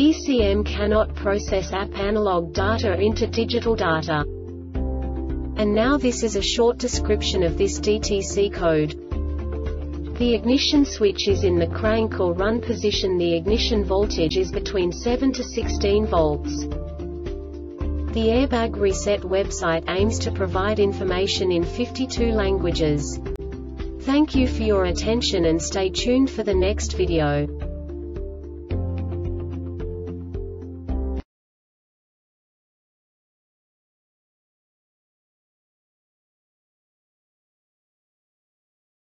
ECM cannot process app analog data into digital data. And now this is a short description of this DTC code. The ignition switch is in the crank or run position The ignition voltage is between 7 to 16 volts. The Airbag Reset website aims to provide information in 52 languages. Thank you for your attention and stay tuned for the next video.